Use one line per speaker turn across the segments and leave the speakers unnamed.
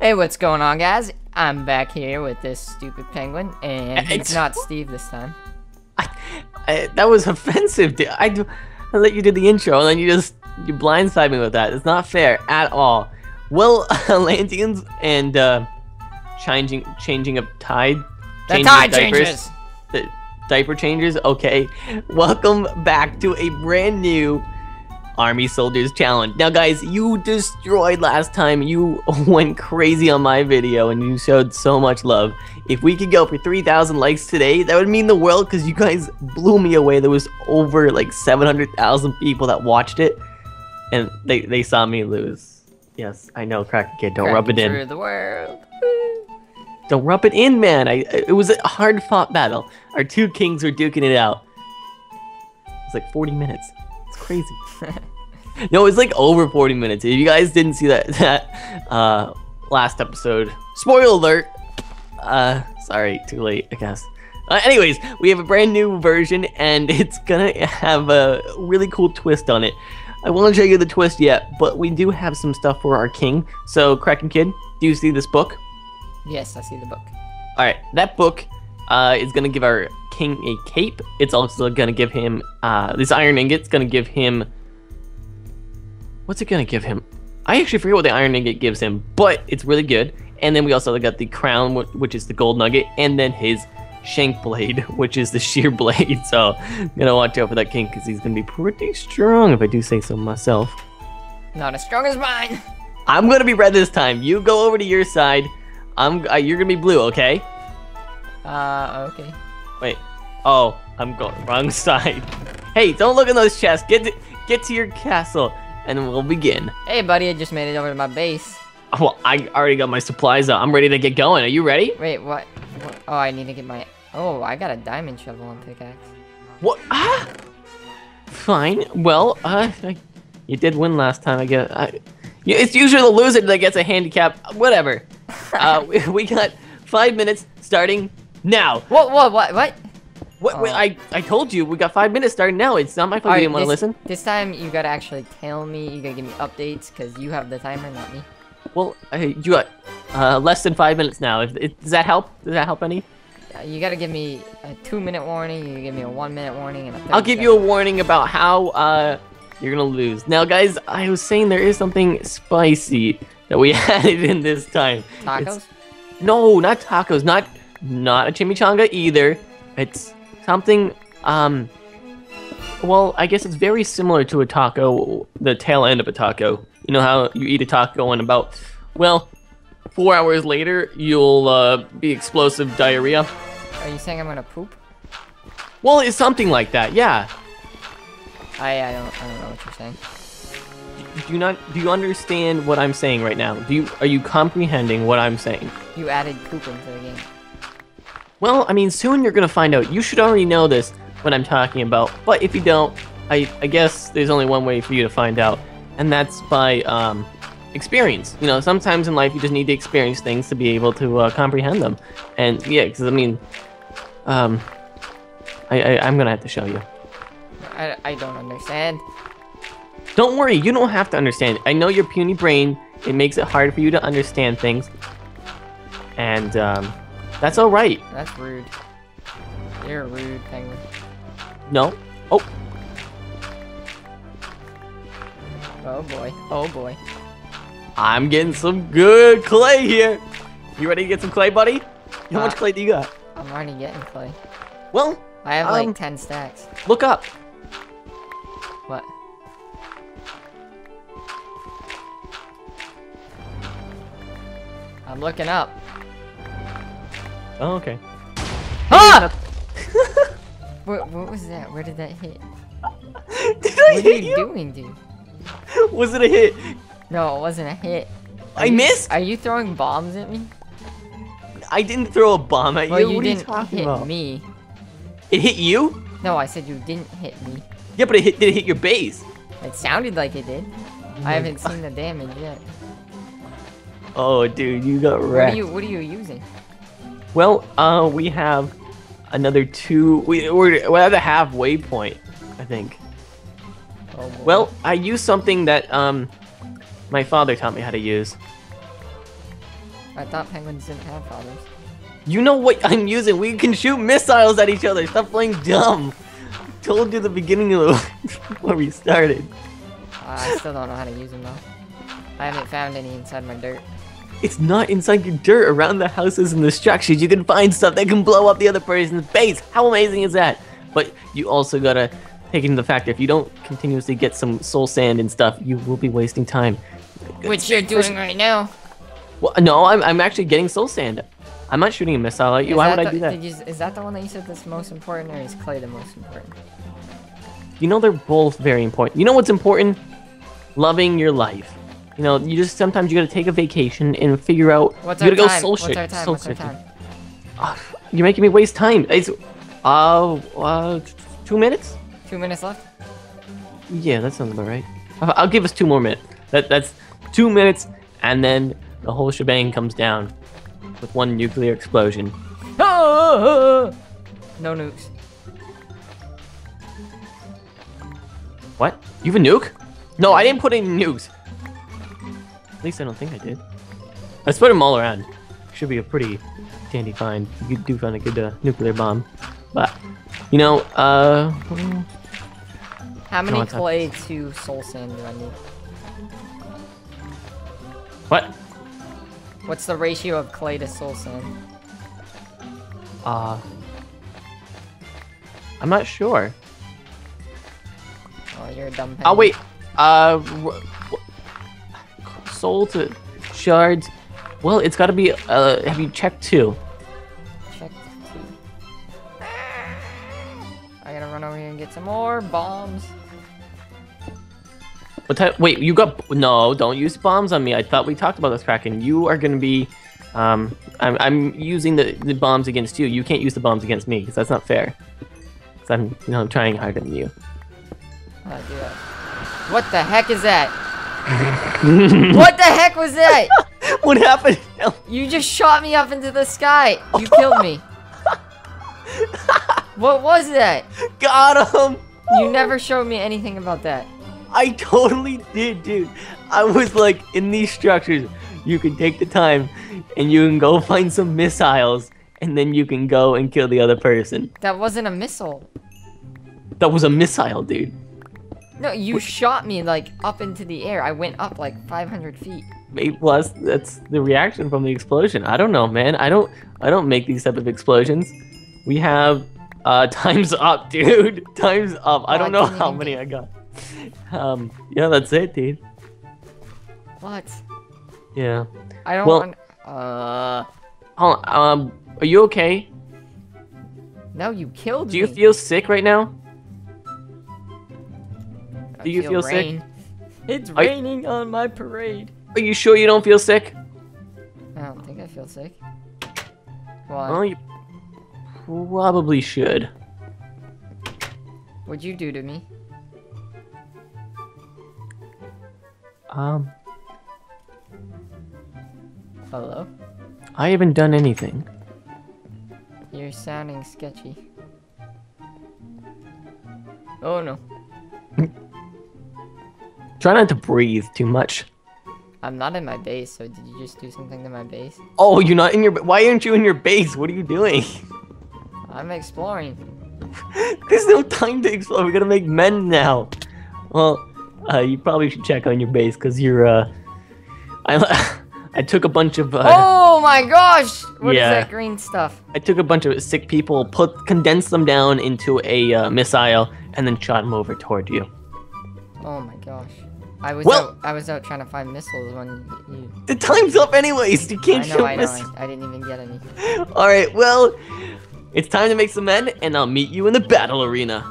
Hey, what's going on, guys? I'm back here with this stupid penguin, and
It's-
not Steve this time.
I, that was offensive. Dude. I, do- I let you do the intro, and then you just you blindside me with that. It's not fair at all. Well, Atlanteans and uh, changing changing of tide.
The
changing of
tide
diapers.
changes!
The diaper changes. Okay, welcome back to a brand new Army Soldiers Challenge. Now, guys, you destroyed last time. You went crazy on my video, and you showed so much love. If we could go for 3,000 likes today, that would mean the world because you guys blew me away. There was over like 700,000 people that watched it, and they, they saw me lose. Yes, I know, Kraken Kid. Don't rub it in.
Through the world.
Don't rub it in, man. I it was a hard fought battle. Our two kings were duking it out. It's like 40 minutes. It's crazy. no, it's like over 40 minutes. If you guys didn't see that that uh, last episode, spoiler alert. Uh, sorry, too late, I guess. Uh, anyways, we have a brand new version, and it's gonna have a really cool twist on it. I won't show you the twist yet, but we do have some stuff for our king. So, Kraken Kid, do you see this book?
Yes, I see the book.
All right, that book uh, is gonna give our king a cape. It's also gonna give him uh, this iron ingot's gonna give him. What's it gonna give him? I actually forget what the iron ingot gives him, but it's really good. And then we also got the crown, which is the gold nugget, and then his shank blade, which is the sheer blade. So I'm gonna watch out for that king because he's gonna be pretty strong, if I do say so myself.
Not as strong as mine!
I'm gonna be red this time. You go over to your side. I'm. Uh, you're gonna be blue, okay?
Uh, okay.
Wait. Oh, I'm going wrong side. Hey, don't look in those chests. Get to, get to your castle, and we'll begin.
Hey, buddy, I just made it over to my base.
Well, I already got my supplies out. I'm ready to get going. Are you ready?
Wait, what? what? Oh, I need to get my... Oh, I got a diamond shovel and pickaxe.
What? Ah. Fine. Well, uh, I- you did win last time. I guess. I, it's usually the loser that gets a handicap. Whatever. uh, we, we got five minutes starting now.
What, what, what, what?
What? Wait,
Oh.
I I told you we got five minutes starting now. It's not my fault you didn't want to listen.
This time, you gotta actually tell me, you gotta give me updates, because you have the timer, not me.
Well, uh, you got uh, less than five minutes now. If, if, does that help? Does that help any?
Uh, you gotta give me a two minute warning, you give me a one minute warning, and a 30
I'll give you a warning about how uh, you're gonna lose. Now, guys, I was saying there is something spicy that we added in this time.
Tacos?
It's- no, not tacos. Not not a chimichanga either. It's something. Um. Well, I guess it's very similar to a taco. The tail end of a taco. You know how you eat a taco and about, well, four hours later you'll uh, be explosive diarrhea.
Are you saying I'm gonna poop?
Well, it's something like that. Yeah.
I, I don't, I don't know what you're saying.
Do you not? Do you understand what I'm saying right now? Do you? Are you comprehending what I'm saying?
You added poop into the game.
Well, I mean, soon you're gonna find out. You should already know this, what I'm talking about. But if you don't, I, I guess there's only one way for you to find out, and that's by um, experience. You know, sometimes in life you just need to experience things to be able to uh, comprehend them. And yeah, because I mean, um, I, I I'm gonna have to show you.
I, I don't understand.
Don't worry, you don't have to understand. I know your puny brain. It makes it hard for you to understand things, and um, that's all right.
That's rude. You're a rude penguin.
No. Oh,
Oh boy. Oh boy.
I'm getting some good clay here. You ready to get some clay, buddy? How much
Uh,
clay do you got?
I'm already getting clay.
Well,
I have
um,
like 10 stacks.
look up.
What? I'm looking up.
Oh, okay.
Ah! What, what was that? Where did that hit?
Did I
What are you
you?
doing, dude?
Was it a hit?
No, it wasn't a hit. Are
I
you-
missed?
Are you throwing bombs at me?
I didn't throw a bomb at
Well,
you.
you
what are you
didn't
talking
hit
about?
me.
It hit you?
No, I said you didn't hit me.
Yeah, but it hit, did it hit your base?
It sounded like it did. I haven't seen the damage yet.
Oh, dude, you got
What are
wrecked.
you What are you using?
Well, uh, we have another two. We, we're, we're at the halfway point, I think.
Oh.
Well, I use something that um, my father taught me how to use.
I thought penguins didn't have fathers.
You know what I'm using. We can shoot missiles at each other. Stop playing dumb. told you the beginning of the where we started.
Uh, I still don't know how to use them though. I haven't found any inside my dirt.
It's not inside your dirt around the houses and the structures. You can find stuff that can blow up the other person's base. How amazing is that? But you also gotta take into the fact if you don't continuously get some soul sand and stuff, you will be wasting time.
Which you're doing right now.
Well, no, I'm, I'm actually getting soul sand. I'm not shooting a missile at you.
Is
Why would
that
I do that?
you- is that the one that you said that's most important, or is clay the most important?
You know they're both very important. You know what's important? Loving your life. You know, you just sometimes you gotta take a vacation and figure out.
What's
you
our
gotta
time?
go soul
What's our time?
soul
What's our time?
Ah, you're making me waste time. It's uh, uh two minutes.
Two minutes left.
Yeah, that sounds about right. I'll I'll give us two more minutes. That that's two minutes, and then the whole shebang comes down with one nuclear explosion.
No nukes.
What? You have a nuke? No, I didn't put any nukes. At least I don't think I did. I spread them all around. Should be a pretty dandy find. You do find a good uh, nuclear bomb. But, you know, uh...
How many clay to soul sand do I need?
What?
What's the ratio of clay to soul sand?
Uh... I'm not sure.
Oh, you're a dumb
Oh,
penguin.
wait. Uh... Soul to shards. Well, it's gotta be, uh, have you checked two?
Check two. I gotta run over here and get some more bombs.
What type? Wait, you got no? Don't use bombs on me. I thought we talked about this, Kraken. You are gonna be, um, I'm, I'm using the, the bombs against you. You can't use the bombs against me because that's not fair. 'Cause I'm, you know, I'm trying harder than you.
How I do that? What the heck is that? Mm-hmm. what the heck was that?
what happened?
You just shot me up into the sky. You killed me. what was that?
Got him.
You never showed me anything about that.
I totally did, dude. I was like, in these structures, you can take the time and you can go find some missiles, and then you can go and kill the other person.
That wasn't a missile.
That was a missile, dude.
No, you shot me like up into the air. I went up like 500 feet.
Maybe plus that's the reaction from the explosion. I don't know, man. I don't I don't make these type of explosions. We have uh times up, dude. Times up. I don't know how many I got. Um yeah, that's it, dude.
What?
Yeah.
I don't
Well-
want. Uh.
Hold on, um are you okay?
No, you killed me.
Do you feel sick right now?
I
do you feel sick?
rain. It's
Are you-
raining on my parade.
Are you sure you don't feel sick?
I don't think I feel sick. Why?
Well, you probably should.
What'd you do to me?
Um
Hello?
I haven't done anything.
You're sounding sketchy. Oh no.
Try not to breathe too much.
I'm not in my base, so did you just do something to my base?
Oh, you're not in your why aren't you in your base? What are you doing?
I'm exploring.
There's no time to explore. We gotta make men now. Well, uh, you probably should check on your base because you're. Uh, I I took a bunch of. Uh,
oh my gosh! What is
yeah.
that green stuff?
I took a bunch of sick people, put condensed them down into a uh, missile, and then shot them over toward you.
Oh my gosh. I was
Well-
out, I was out trying to find missiles when you.
The time's up, anyways. You
I
can't
know,
shoot
I know. I, I didn't even get any.
All right, well, it's time to make some men, and I'll meet you in the battle arena.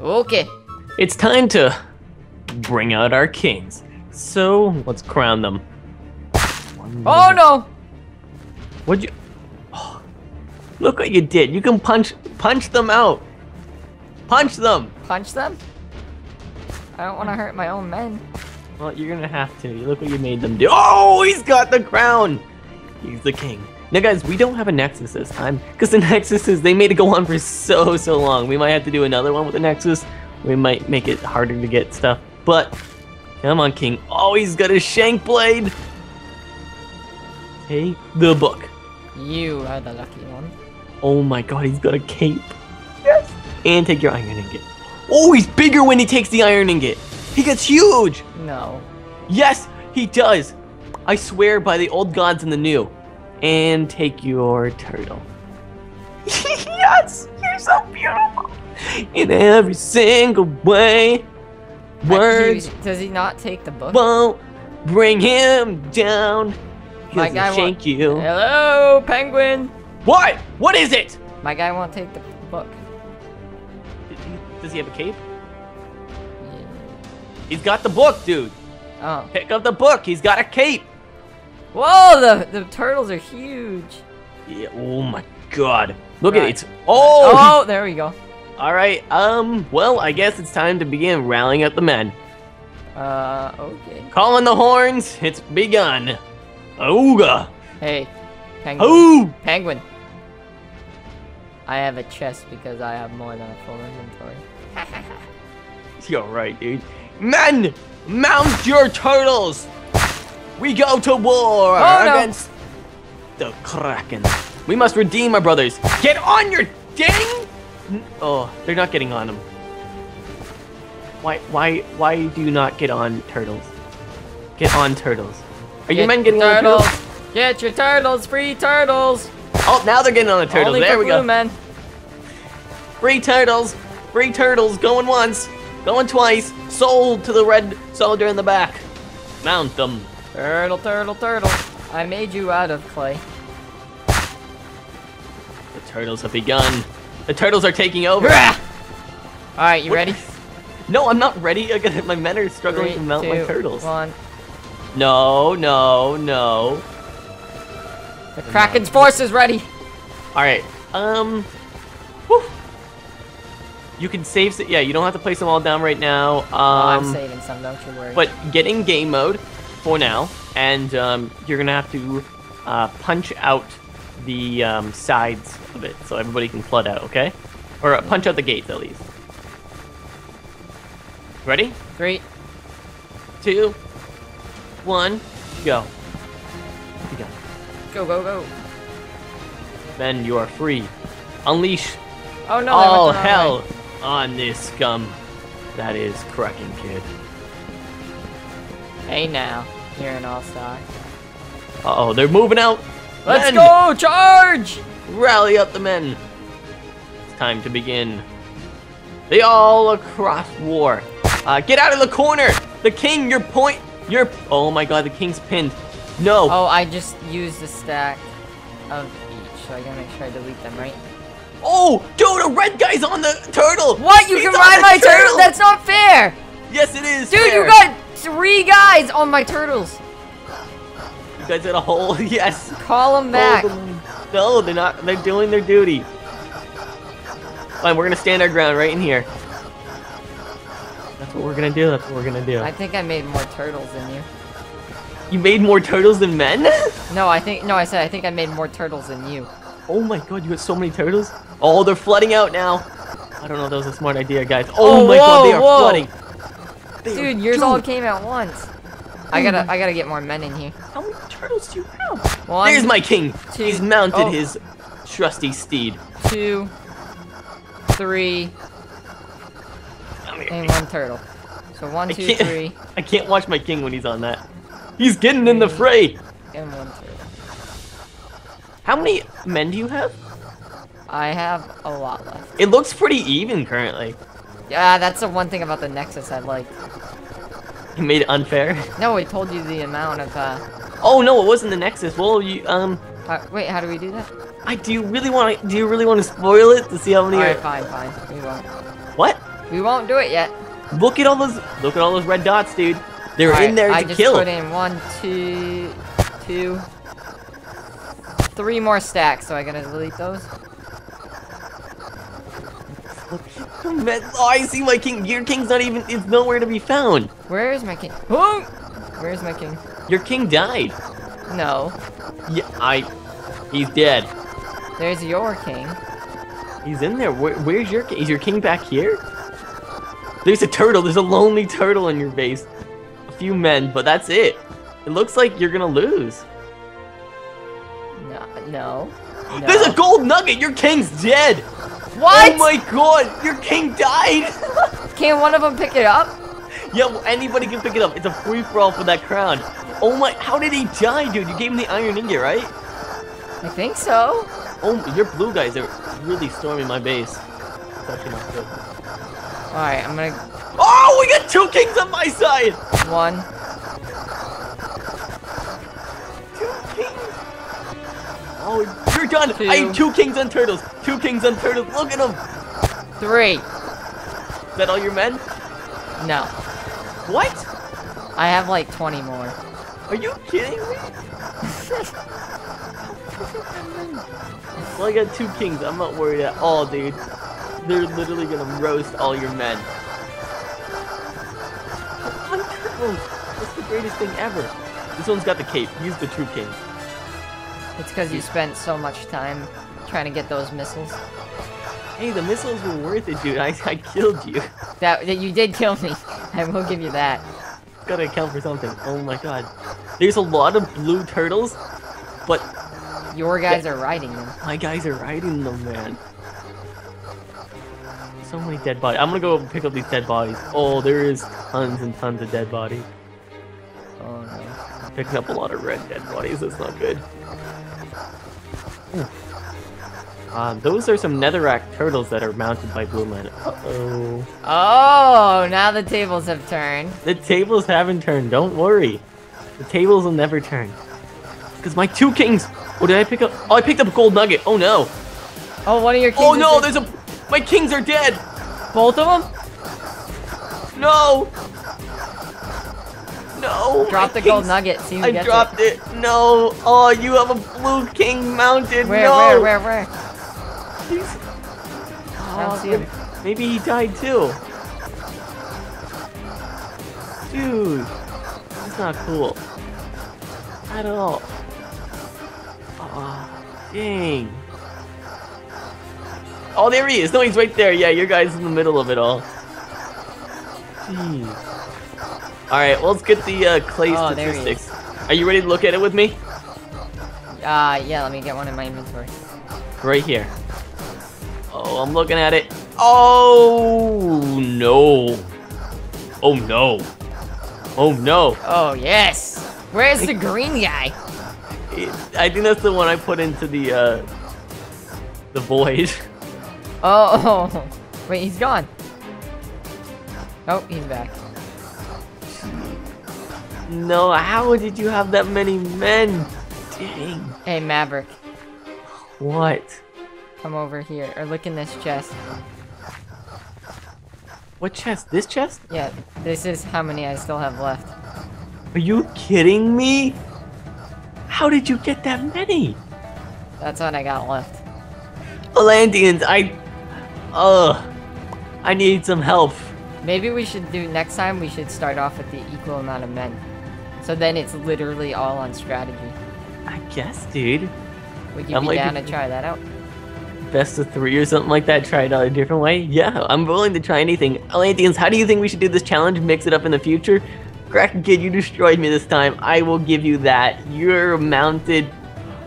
Okay.
It's time to bring out our kings. So let's crown them.
Oh no!
What'd you? Oh, look what you did. You can punch punch them out. Punch them.
Punch them? I don't want to hurt my own men.
Well, you're gonna have to. You look what you made them do. Oh, he's got the crown. He's the king. Now, guys, we don't have a Nexus this time because the Nexuses they made it go on for so so long. We might have to do another one with the Nexus. We might make it harder to get stuff. But come on, King. Oh, he's got his shank blade. Take the book.
You are the lucky one.
Oh my god, he's got a cape. Yes. And take your iron ingot. Oh, he's bigger when he takes the iron ingot. He gets huge.
No.
Yes, he does. I swear by the old gods and the new. And take your turtle. yes, you're so beautiful. In every single way. Words
Does he, does he not take the book?
won't bring him down.
My guy wa-
you.
Hello, penguin.
What? What is it?
My guy won't take the book.
Does he have a cape? He's got the book, dude.
Oh.
Pick up the book. He's got a cape.
Whoa, the the turtles are huge.
Yeah, oh my god. Look
Right.
at it. It's, oh,
Oh, there we go.
All right. Um. Well, I guess it's time to begin rallying up the men.
Uh, okay.
Calling the horns. It's begun. Ooga.
Hey, penguin.
Ooh.
Penguin. I have a chest because I have more than a full inventory.
You're right, dude. Men, mount your turtles. We go to war
Oh, no.
against the Kraken. We must redeem our brothers. Get on your dang. Oh, they're not getting on them. Why? Why? Why do you not get on turtles? Get on turtles. Are your
Get
men getting
your
on
turtles?
turtles?
Get your turtles, free turtles.
Oh, now they're getting on the turtles.
Only
there we go.
men.
Free turtles. Free turtles. Going once. Going twice. Sold to the red soldier in the back. Mount them.
Turtle, turtle, turtle. I made you out of clay.
The turtles have begun. The turtles are taking over.
All right, you
What-
ready?
No, I'm not ready. I got my men are struggling
Three,
to mount my turtles.
One.
No, no, no.
The Kraken's force is ready.
All right. Um. You can save. Yeah, you don't have to place them all down right now. Um.
oh, I'm saving some, don't you worry.
But get in game mode for now, and um, you're gonna have to uh, punch out the um, sides of it so everybody can flood out. Okay? Or uh, punch out the gates at least. Ready?
Three.
Two, one, go. Begun.
Go, go, go.
Then you are free. Unleash
Oh no,
all
I went the wrong
hell
way.
On this scum. That is Kraken Kid.
Hey now, you're an all-star.
Uh oh, they're moving out.
Let's
Men,
go, charge!
Rally up the men. It's time to begin. The all across war. Uh, get out of the corner. The king, your point. Your. Oh my god, the king's pinned. No.
Oh, I just used the stack of each, so I gotta make sure I delete them, right?
Oh, dude, a red guy's on the turtle.
What? You
He's
ride my turtle? That's not fair!
Yes, it is.
Dude,
fair.
you got three guys on my turtles.
You guys got a hole. yes.
Call them back.
Them. No, they're not. They're doing their duty. Fine, we're gonna stand our ground right in here. That's what we're gonna do. That's what we're gonna do.
I think I made more turtles than you.
You made more turtles than men?
No, I think no, I said I think I made more turtles than you.
oh my god, you got so many turtles. Oh, they're flooding out now. I don't know if that was a smart idea, guys. Oh,
Oh,
my god, they are
whoa.
flooding. They are-
Dude, yours all came at once. I gotta I gotta get more men in here.
How many turtles do you have?
One,
There's my king.
two-
He's mounted
oh.
his trusty steed.
two, three, and one turtle. So one,
I
two, three,
I can't watch my king when he's on that. He's getting in the fray.
and one turtle.
How many men do you have?
I have a lot left.
It looks pretty even currently.
Yeah, that's the one thing about the Nexus I like.
You made it unfair.
No, I told you the amount of, uh...
Oh no, it wasn't the Nexus. Well, you um,
uh, wait, how do we do that?
I do you really want to? Do you really want to spoil it to see how many?
Alright, fine, fine. We won't.
What?
We won't do it yet.
Look at all those. Look at all those red dots, dude. They're in there
I
to
just
kill.
put in one, two, two, three more stacks, so I gotta delete those.
Oh, I see my king. Your king's not even. It's nowhere to be found.
Where is my king? Oh! Where's my king?
Your king died.
No.
Yeah, I. He's dead.
There's your king.
He's in there. Where, where's your king? Is your king back here? There's a turtle. There's a lonely turtle in your base. A few men, but that's it. It looks like you're gonna lose.
No, no. no.
There's a gold nugget. Your king's dead.
What?
Oh my god, your king died.
Can't one of them pick it up?
yeah, well, anybody can pick it up. It's a free for all for that crown. Oh my, how did he die, dude? You gave him the iron ingot, right?
I think so.
Oh, your blue guys are really storming my base. It's actually not good.
Alright, I'm gonna.
Oh, we got two kings on my side.
One.
Two kings. Oh, you're done.
Two.
I have two kings on turtles. Two kings on turtles. Look at them.
Three.
Is that all your men?
No.
What?
I have like 20 more.
Are you kidding me? well, I got two kings. I'm not worried at all, dude. They're literally gonna roast all your men. Turtle. That's the greatest thing ever. This one's got the cape. He's the true king.
It's because you spent so much time trying to get those missiles.
Hey, the missiles were worth it, dude. I, I killed you.
That, that you did kill me. I will give you that.
Gotta account for something. Oh my god. There's a lot of blue turtles, but
Your guys are riding them.
my guys are riding them, man. So many dead bodies. I'm gonna go pick up these dead bodies. Oh, there is tons and tons of dead bodies.
Oh no.
I'm picking up a lot of red dead bodies. That's not good. Ooh. Uh, those are some netherrack turtles that are mounted by Blue Man. Uh-oh.
Oh, now the tables have turned.
The tables haven't turned. Don't worry. The tables will never turn. Because my two kings. Oh, did I pick up? Oh, I picked up a gold nugget. Oh no.
Oh, one of your kings.
Oh no, there's a. My kings are dead.
both of them.
No. No.
Drop the gold nugget. See who
I dropped it. No. Oh, you have a blue king mounted.
Where,
no.
where, where, where?
He's-
I don't
Oh,
see him.
Maybe he died too. Dude, that's not cool. At all. Oh, dang. Oh, there he is. No, he's right there. Yeah, your guy's in the middle of it all. Jeez. Alright, well, let's get the uh, clay
Oh,
statistics. Are you ready to look at it with me?
Uh, yeah. Let me get one in my inventory.
Right here. Oh, I'm looking at it. Oh, no. Oh, no. Oh, no.
Oh yes. Where's the green guy?
It- I think that's the one I put into the, uh, the void.
Oh, wait, he's gone. Oh, he's back.
No, how did you have that many men? Dang.
Hey, Maverick,
What?
Come over here or look in this chest.
What chest? This chest?
Yeah, this is how many I still have left.
Are you kidding me? How did you get that many?
That's what I got left.
Atlanteans, I... Ugh. I need some help.
Maybe we should do next time. We should start off with the equal amount of men. So then it's literally all on strategy.
I guess, dude.
Would you be down to try that out?
Best of three or something like that, try it out a different way? Yeah, I'm willing to try anything. Atlanteans, how do you think we should do this challenge? Mix it up in the future? Kraken Kid, you destroyed me this time. I will give you that. Your mounted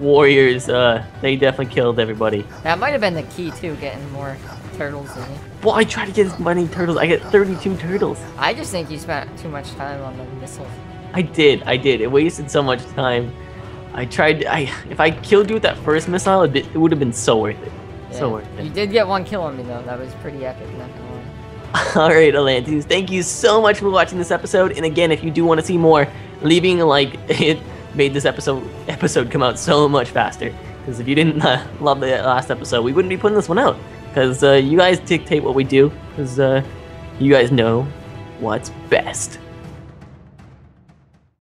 warriors, uh, they definitely killed everybody.
That might have been the key too, getting more turtles in.
Well, I tried to get as many turtles. I get 32 turtles.
I just think you spent too much time on the missiles.
I did, I did. It wasted so much time. I tried. I if I killed you with that first missile, it, it would have been so worth it. So worth it.
You did get one kill on me though. That was pretty epic. Not gonna lie.
All right, Atlanteans, thank you so much for watching this episode. And again, if you do want to see more, leaving a like it made this episode episode come out so much faster. Because if you didn't uh, love the last episode, we wouldn't be putting this one out. Because uh, you guys dictate what we do. Because uh, you guys know what's best.